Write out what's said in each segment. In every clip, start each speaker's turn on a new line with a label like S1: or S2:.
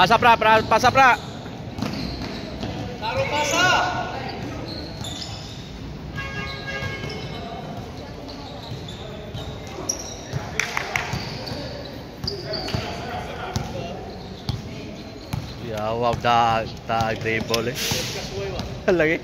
S1: Pasa pra, pra pasa pra.
S2: Taruh pasa.
S1: Ya, wow, da, da dribble eh. Lagi.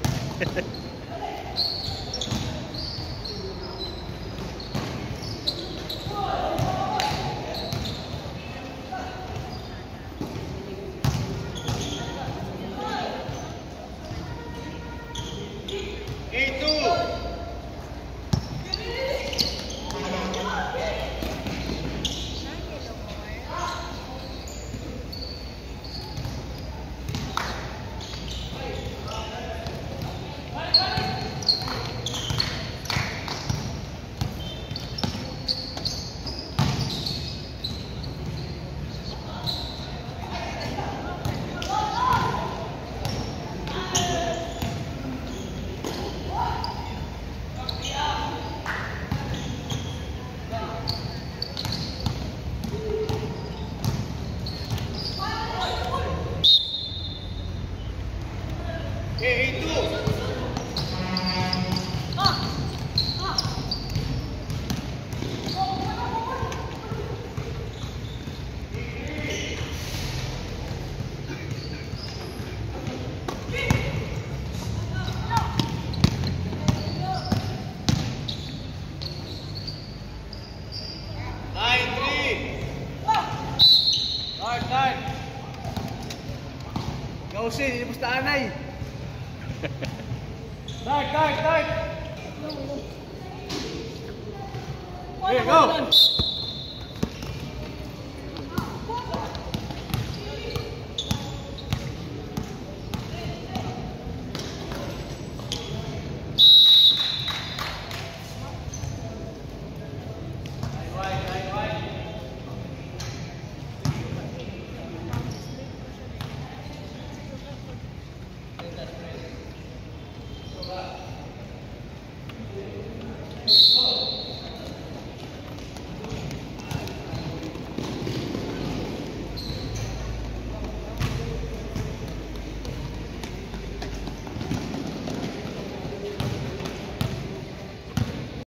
S2: Pausin, ilipos na anay. Dark, dark, dark! Hey, go!